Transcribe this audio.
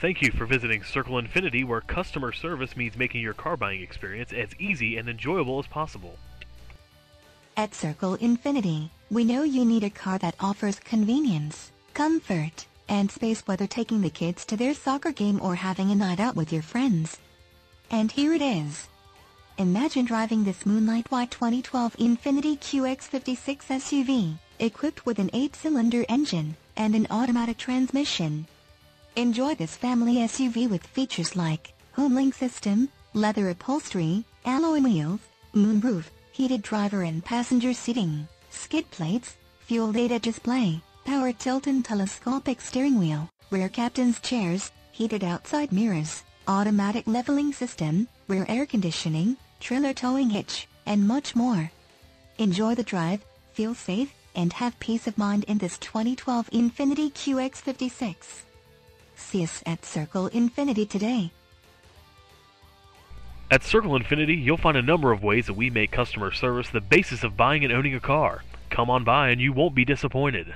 Thank you for visiting Circle Infiniti, where customer service means making your car buying experience as easy and enjoyable as possible. At Circle Infiniti, we know you need a car that offers convenience, comfort, and space whether taking the kids to their soccer game or having a night out with your friends. And here it is. Imagine driving this Moonlight White 2012 Infiniti QX56 SUV, equipped with an 8-cylinder engine and an automatic transmission. Enjoy this family SUV with features like HomeLink system, leather upholstery, alloy wheels, moonroof, heated driver and passenger seating, skid plates, fuel data display, power tilt and telescopic steering wheel, rear captain's chairs, heated outside mirrors, automatic leveling system, rear air conditioning, trailer towing hitch, and much more. Enjoy the drive, feel safe, and have peace of mind in this 2012 Infiniti QX56. See us at Circle Infiniti today. At Circle Infiniti, you'll find a number of ways that we make customer service the basis of buying and owning a car. Come on by and you won't be disappointed.